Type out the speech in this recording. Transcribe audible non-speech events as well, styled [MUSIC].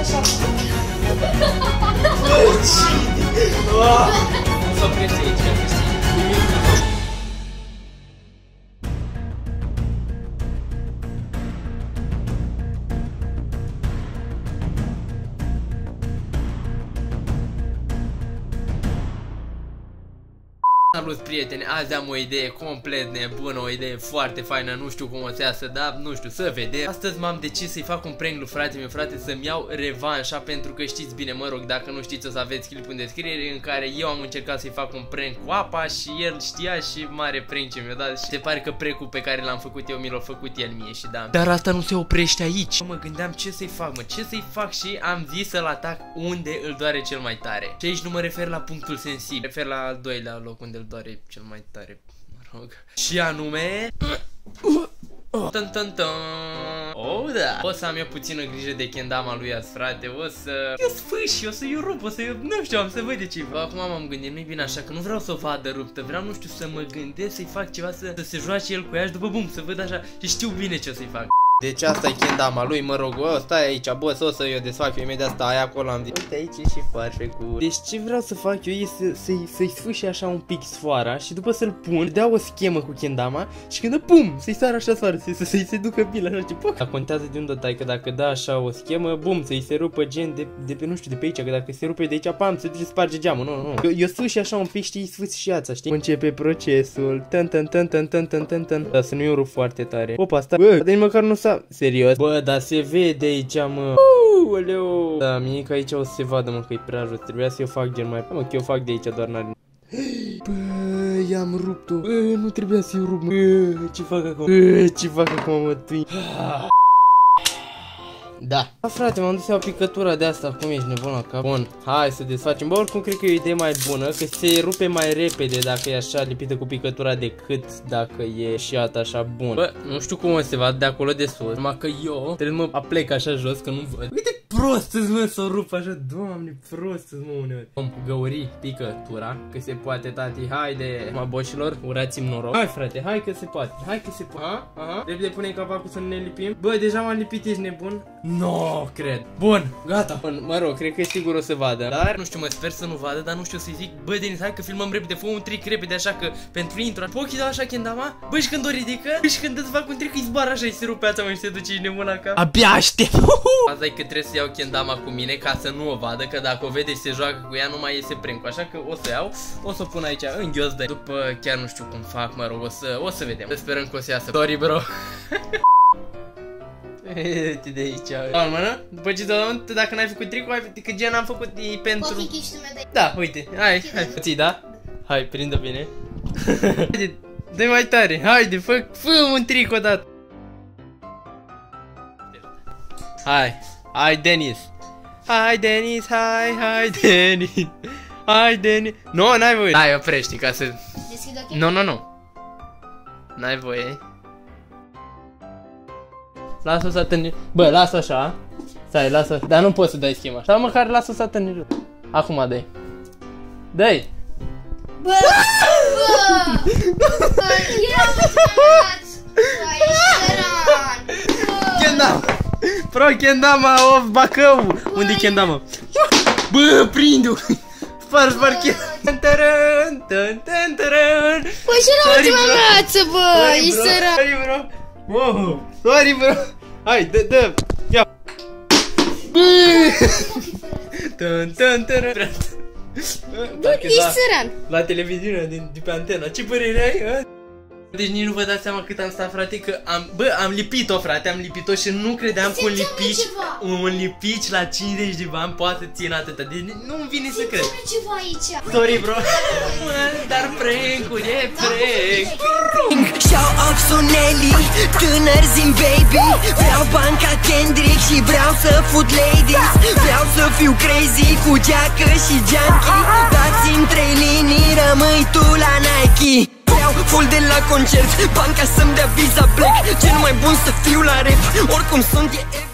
ましたうわ。Salut prieteni, azi am o idee complet nebună, o idee foarte faină, nu știu cum o să iasă, dar nu știu, să vedem. Astăzi m-am decis să-i fac un prank lui frate meu, frate, să-mi iau revanșa pentru că știți bine, mă rog, dacă nu știți o să aveți clip în descriere în care eu am încercat să-i fac un prank cu apa și el știa și mare prank ce mi-a dat. Și se pare că precul pe care l-am făcut eu mi l-a făcut el mie și da. Dar asta nu se oprește aici. Mă gândeam ce să-i fac, mă, ce să-i fac și am zis să-l atac unde îl doare cel mai tare. Și aici nu mă refer la punctul sensibil, refer la al doilea loc unde îl doare cel mai tare, mă rog. Și anume... Tân, tân, tân. Oh, da. O să am eu puțină grijă de kendama lui azi, frate. O să... Eu sfâși, o să-i rup, o să Nu știu, am să văd de ce. Acum m-am gândit, nu-i bine așa, că nu vreau să o vadă ruptă. Vreau, nu știu, să mă gândesc să-i fac ceva, să, să se joace el cu ea și după bum, să văd așa. Și știu bine ce o să-i fac. Deci asta e kendama lui, mă rog, o, stai aici, bă, să o să eu desfac eu imediat stai acolo am zis Uite aici e și farfecul Deci ce vreau să fac eu e să, să-i să sfâși așa un pic sfoara și după să-l pun, dea o schemă cu kendama și când pum, să-i sară așa soară, să-i să, să se ducă bine așa ce poc. Contează de unde tai, că dacă da așa o schemă, bum, să-i se rupă gen de, de pe nu știu de pe aici, că dacă se rupe de aici, pam, se duce sparge geamul, nu, nu, nu. Eu, eu sfâși așa un pic, știi, sfâși și ața, știi? Începe procesul, tân, tân, tân, tân, tân, tân, tân, tân. Da, să nu-i rup foarte tare. Opa, stai, bă, dar nici măcar nu s-a, serios. Bă, Bă, dar se vede aici, mă. Uuu, Da, mie că aici o să se vadă, mă, că e prea jos. Trebuia să eu fac gen mai... Mă, că eu fac de aici, doar n-are... Bă, i-am rupt-o. Bă, nu trebuia să-i rup, mă. Bă, ce fac acum? Bă, ce fac acum, mă, tu? Da. Da, frate, m-am dus să iau picătura de asta. Cum ești nebun la cap? Bun, hai să desfacem. Bă, oricum cred că e o idee mai bună, că se rupe mai repede dacă e așa lipită cu picătura decât dacă e și ată așa bun. Bă, nu știu cum o se vadă de acolo de sus, numai că eu trebuie să mă aplec așa jos că nu văd. Uite prost îți mă să o rup așa, doamne, prost îți mă uneori. Vom găuri picătura, că se poate, tati, haide, mă boșilor, urați-mi noroc. Hai frate, hai că se poate, hai că se poate. Aha, aha, repede punem capacul să ne lipim. Bă, deja m-am lipit, ești nebun? No, cred. Bun, gata. Bun, mă rog, cred că sigur o să vadă. Dar, nu știu, mă sper să nu vadă, dar nu știu să-i zic. Bă, Denis, hai că filmăm repede, fă un trick repede, așa că pentru intro. Pochi dau așa kendama? Bă, și când o ridică, și când îți fac un trick, îi zboară așa și se rupe ața, mă, și se duce și nebun la cap. Abia aștept. Asta e că trebuie să iau kendama cu mine ca să nu o vadă, că dacă o vede și se joacă cu ea, nu mai iese prank Așa că o să iau, o să o pun aici în ghios de După chiar nu știu cum fac, mă rog, o să, o să vedem. Sperăm că o să iasă. Sorry, bro. [LAUGHS] Uite de aici. Da, mână? După ce dau dacă n-ai făcut tricul, ai că gen am făcut e pentru... Da, uite, hai, hai, ții, da? Hai, prindă bine. [LAUGHS] Haide, dă mai tare, haide, fă, fă un tric odată. Hai, hai, Denis. Hai, Denis, hai, hai, [LAUGHS] Denis. Hai, Denis. Nu, no, n-ai voie. Hai, oprește ca să... Nu, nu, nu. N-ai voie. Lasă-o să atârni. Bă, lasă așa. Stai, lasă. Dar nu poți să dai schema. Sau măcar lasă-o să atârni. Acum dai. Dai. Bă! Bă! [LAUGHS] Bă! Kendama! Pro Kendama of Bacău! Unde-i Kendama? Bă, prinde-o! Spar, spar, Kendama! Bă, și la ultima brață, bă! E sărat! Sorry, bro! Wow! Sorry, bro! Hai, dă, dă! Ia! Tân, tân, tân, Bă, ești săran! La televiziune, din, de pe antena, ce părere ai? Deci nici nu vă dați seama cât am stat, frate, că am, bă, am lipit-o, frate, am lipit-o și nu credeam că un lipici, un lipici la 50 de bani poate ține atâta. Deci nu-mi vine să cred. ceva aici. Sorry, bro. [LAUGHS] dar prank-ul e prank. Shout out Sonelli, tânăr zim baby Vreau banca Kendrick și vreau să fut ladies Vreau să fiu crazy cu geacă și junkie Dați-mi trei linii, rămâi tu la Nike Vreau full de la concert Banca să-mi dea visa black Cel mai bun să fiu la rap Oricum sunt e